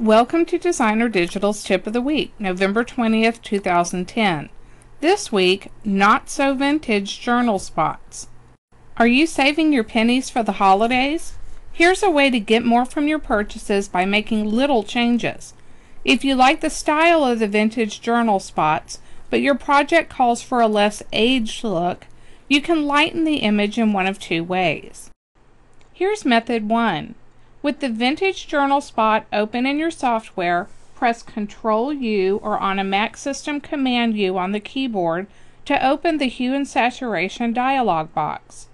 Welcome to Designer Digital's Tip of the Week, November 20th, 2010. This week, Not So Vintage Journal Spots. Are you saving your pennies for the holidays? Here's a way to get more from your purchases by making little changes. If you like the style of the vintage journal spots, but your project calls for a less aged look, you can lighten the image in one of two ways. Here's method 1. With the Vintage Journal spot open in your software, press Ctrl U or on a Mac system Command U on the keyboard to open the Hue and Saturation dialog box.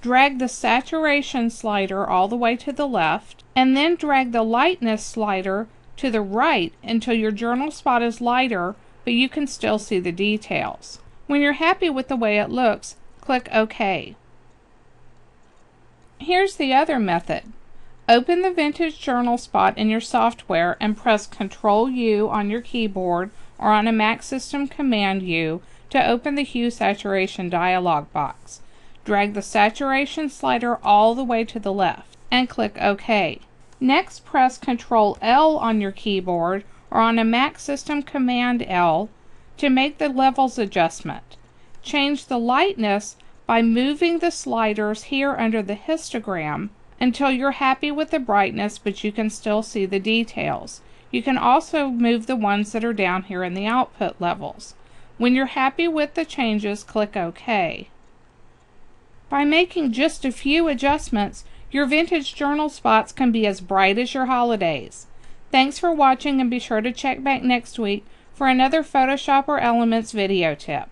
Drag the Saturation slider all the way to the left, and then drag the Lightness slider to the right until your journal spot is lighter, but you can still see the details. When you're happy with the way it looks, click OK. Here's the other method. Open the Vintage Journal spot in your software and press Ctrl U on your keyboard or on a Mac system Command U to open the Hue Saturation dialog box. Drag the saturation slider all the way to the left and click OK. Next press Ctrl L on your keyboard or on a Mac system Command L to make the levels adjustment. Change the lightness by moving the sliders here under the histogram until you're happy with the brightness but you can still see the details. You can also move the ones that are down here in the output levels. When you're happy with the changes, click OK. By making just a few adjustments, your vintage journal spots can be as bright as your holidays. Thanks for watching and be sure to check back next week for another Photoshop or Elements video tip.